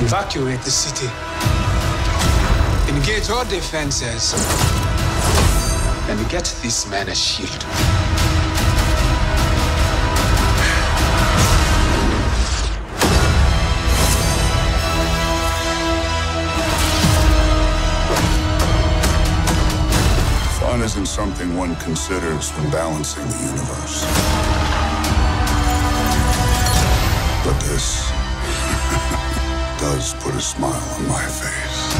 Evacuate the city. Engage all defenses. And get this man a shield. Fun isn't something one considers when balancing the universe. a smile on my face.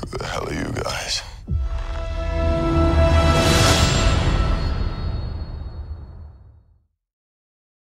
Who the hell are you guys?